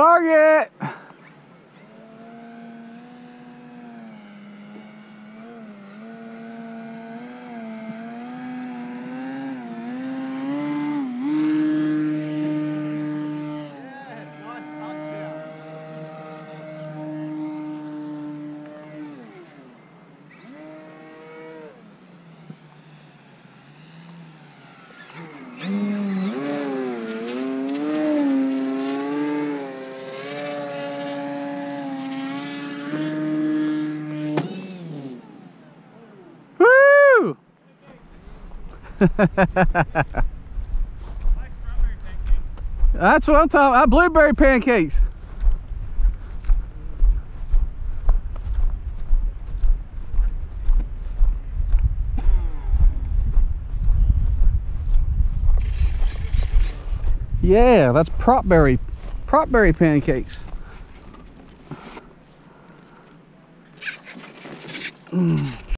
Target! That's what I'm talking about. Blueberry pancakes. Yeah, that's propberry, propberry pancakes. Mm.